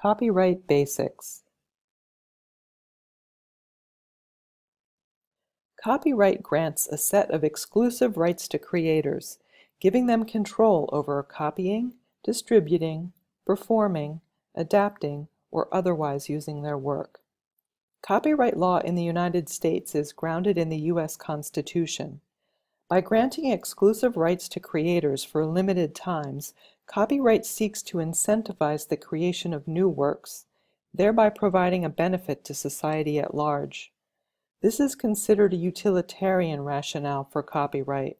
Copyright Basics Copyright grants a set of exclusive rights to creators, giving them control over copying, distributing, performing, adapting, or otherwise using their work. Copyright law in the United States is grounded in the U.S. Constitution. By granting exclusive rights to creators for limited times, copyright seeks to incentivize the creation of new works, thereby providing a benefit to society at large. This is considered a utilitarian rationale for copyright.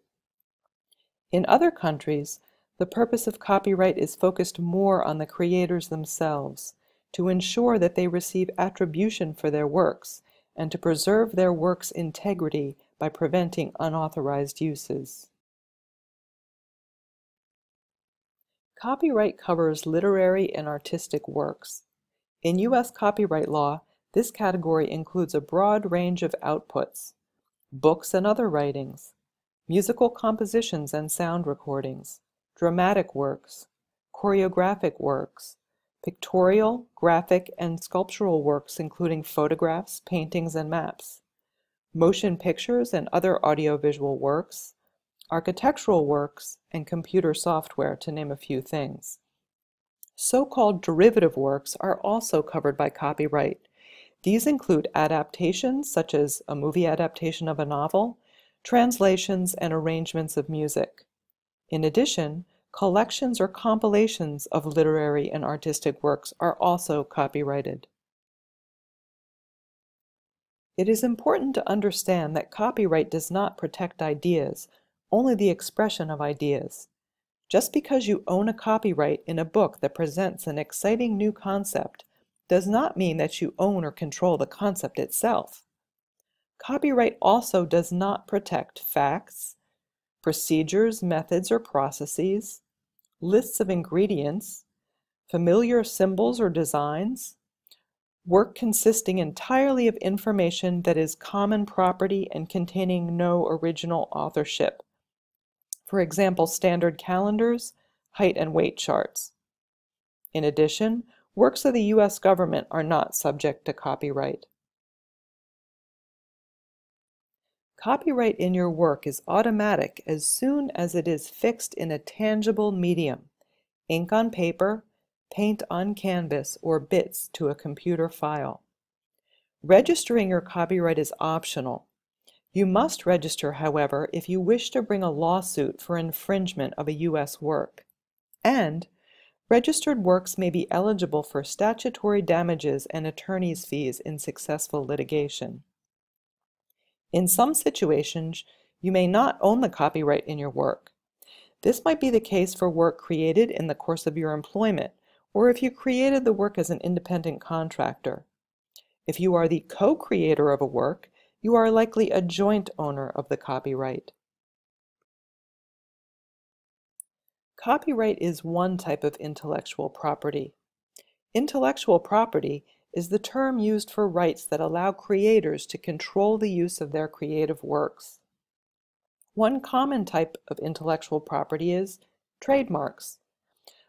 In other countries, the purpose of copyright is focused more on the creators themselves, to ensure that they receive attribution for their works, and to preserve their work's integrity by preventing unauthorized uses. Copyright covers literary and artistic works. In U.S. copyright law, this category includes a broad range of outputs, books and other writings, musical compositions and sound recordings, dramatic works, choreographic works, pictorial, graphic, and sculptural works including photographs, paintings, and maps, motion pictures and other audiovisual works, architectural works, and computer software, to name a few things. So-called derivative works are also covered by copyright. These include adaptations, such as a movie adaptation of a novel, translations, and arrangements of music. In addition, collections or compilations of literary and artistic works are also copyrighted. It is important to understand that copyright does not protect ideas, only the expression of ideas. Just because you own a copyright in a book that presents an exciting new concept does not mean that you own or control the concept itself. Copyright also does not protect facts, procedures, methods, or processes, lists of ingredients, familiar symbols or designs, work consisting entirely of information that is common property and containing no original authorship. For example, standard calendars, height and weight charts. In addition, works of the U.S. government are not subject to copyright. Copyright in your work is automatic as soon as it is fixed in a tangible medium, ink on paper, paint on canvas, or bits to a computer file. Registering your copyright is optional. You must register, however, if you wish to bring a lawsuit for infringement of a U.S. work. And registered works may be eligible for statutory damages and attorney's fees in successful litigation. In some situations, you may not own the copyright in your work. This might be the case for work created in the course of your employment, or if you created the work as an independent contractor. If you are the co-creator of a work, you are likely a joint owner of the copyright. Copyright is one type of intellectual property. Intellectual property is the term used for rights that allow creators to control the use of their creative works. One common type of intellectual property is trademarks.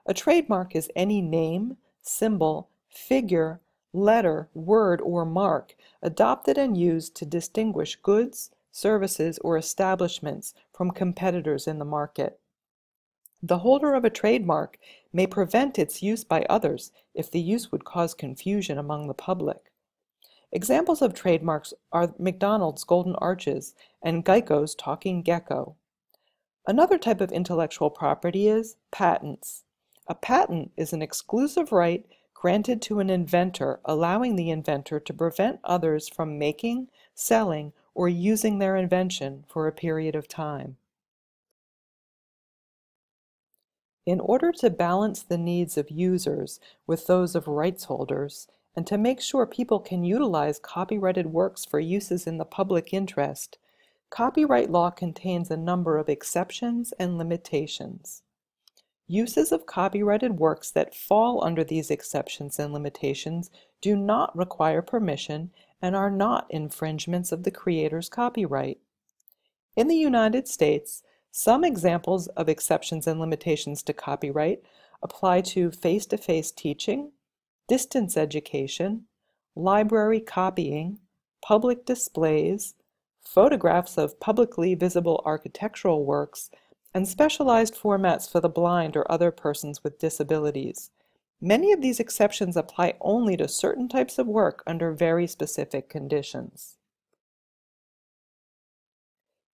A trademark is any name, symbol, figure, letter, word, or mark adopted and used to distinguish goods, services, or establishments from competitors in the market. The holder of a trademark may prevent its use by others if the use would cause confusion among the public. Examples of trademarks are McDonald's Golden Arches and Geico's Talking Gecko. Another type of intellectual property is patents. A patent is an exclusive right granted to an inventor allowing the inventor to prevent others from making, selling, or using their invention for a period of time. In order to balance the needs of users with those of rights holders, and to make sure people can utilize copyrighted works for uses in the public interest, copyright law contains a number of exceptions and limitations. Uses of copyrighted works that fall under these exceptions and limitations do not require permission and are not infringements of the creator's copyright. In the United States, some examples of exceptions and limitations to copyright apply to face-to-face -face teaching, distance education, library copying, public displays, photographs of publicly visible architectural works, and specialized formats for the blind or other persons with disabilities. Many of these exceptions apply only to certain types of work under very specific conditions.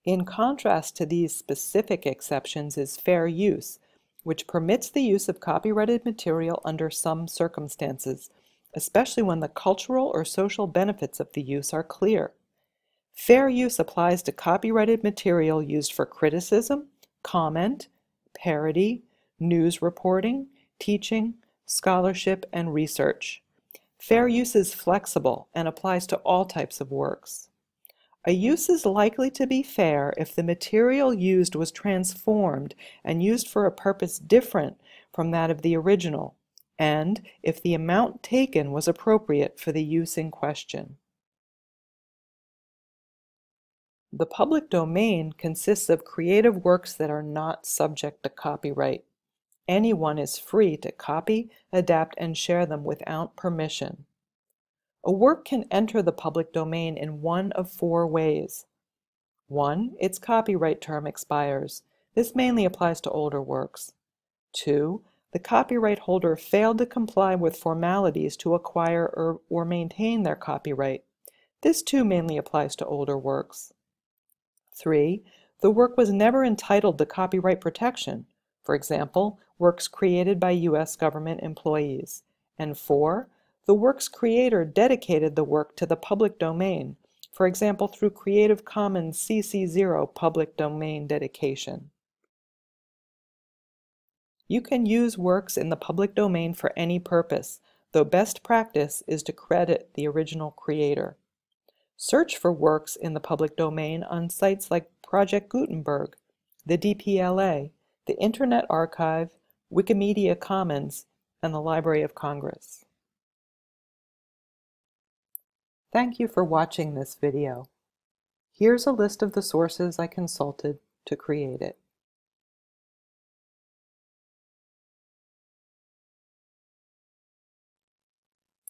In contrast to these specific exceptions is fair use, which permits the use of copyrighted material under some circumstances, especially when the cultural or social benefits of the use are clear. Fair use applies to copyrighted material used for criticism, comment, parody, news reporting, teaching, scholarship, and research. Fair use is flexible and applies to all types of works. A use is likely to be fair if the material used was transformed and used for a purpose different from that of the original, and if the amount taken was appropriate for the use in question. The public domain consists of creative works that are not subject to copyright. Anyone is free to copy, adapt, and share them without permission. A work can enter the public domain in one of four ways. 1. Its copyright term expires. This mainly applies to older works. 2. The copyright holder failed to comply with formalities to acquire or, or maintain their copyright. This too mainly applies to older works. 3. The work was never entitled to copyright protection, for example, works created by U.S. government employees. And 4 the work's creator dedicated the work to the public domain, for example through Creative Commons CC0 public domain dedication. You can use works in the public domain for any purpose, though best practice is to credit the original creator. Search for works in the public domain on sites like Project Gutenberg, the DPLA, the Internet Archive, Wikimedia Commons, and the Library of Congress. Thank you for watching this video. Here's a list of the sources I consulted to create it.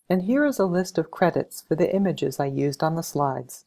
And here is a list of credits for the images I used on the slides.